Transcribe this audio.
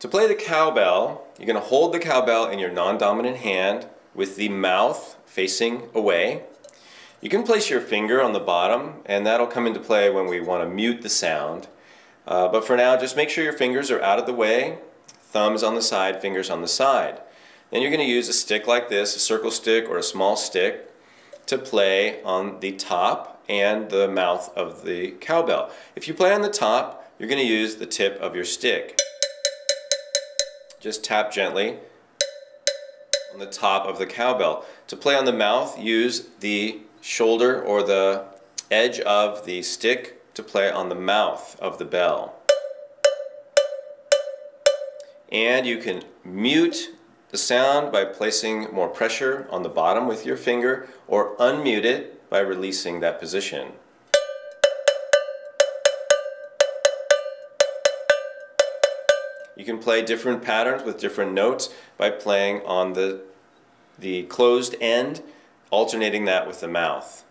To play the cowbell, you're going to hold the cowbell in your non-dominant hand with the mouth facing away. You can place your finger on the bottom and that'll come into play when we want to mute the sound. Uh, but for now, just make sure your fingers are out of the way, thumbs on the side, fingers on the side. Then you're going to use a stick like this, a circle stick or a small stick, to play on the top and the mouth of the cowbell. If you play on the top, you're going to use the tip of your stick. Just tap gently on the top of the cowbell. To play on the mouth, use the shoulder or the edge of the stick to play on the mouth of the bell. And you can mute the sound by placing more pressure on the bottom with your finger or unmute it by releasing that position. You can play different patterns with different notes by playing on the, the closed end, alternating that with the mouth.